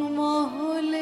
महल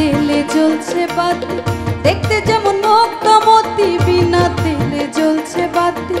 তেলে জ্বলছে বাতি। দেখতে যেমন মুক্তমতি বিনা তেলে জ্বলছে বাতি।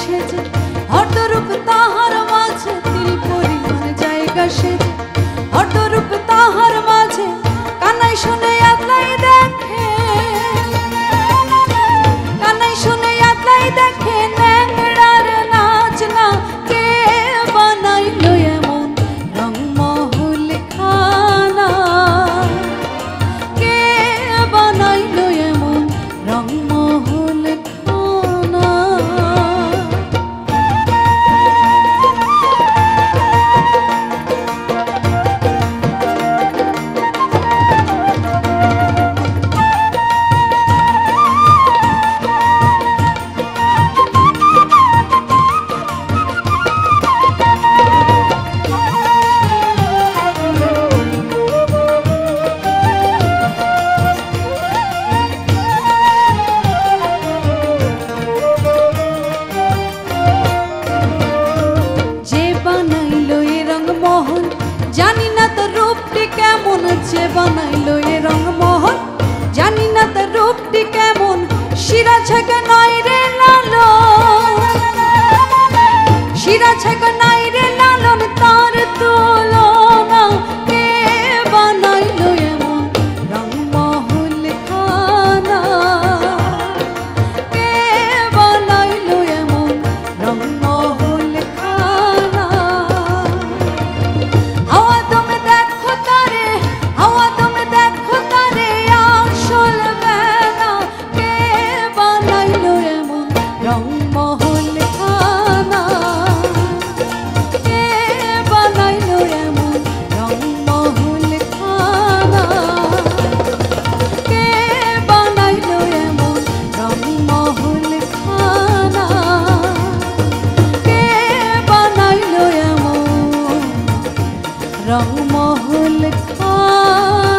সেজে হটরূপ তাহার মাঝে তিল পরিমাণ জায়গা সেজে। বানাইলই रंग महल का